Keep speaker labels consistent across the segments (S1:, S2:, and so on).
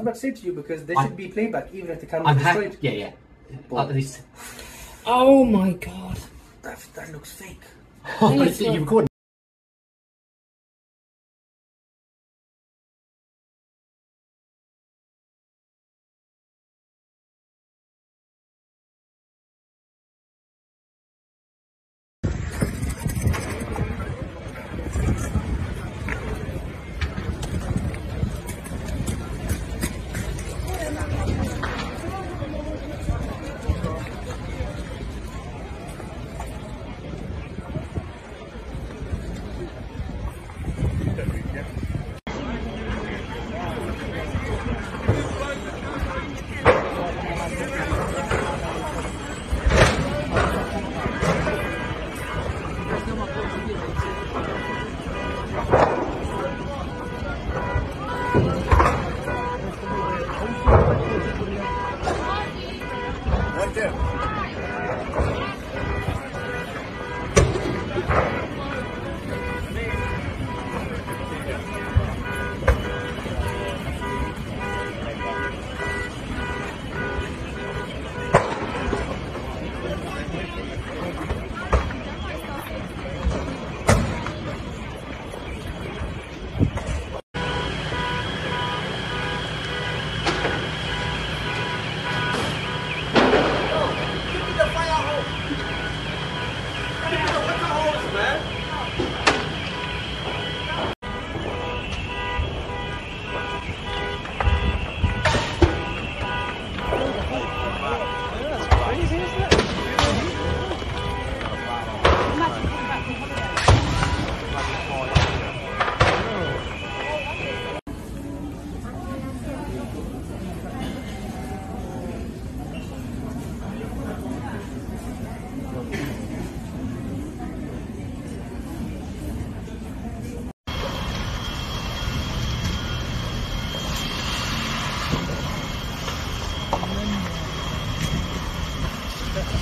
S1: was about to say to you because there
S2: I-
S1: should be playback even if the camera's
S2: I'm happy.
S1: destroyed.
S2: Yeah, yeah. At least.
S3: Oh my god.
S1: That, that looks fake.
S2: Oh, it's, you recording?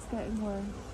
S3: is getting worse.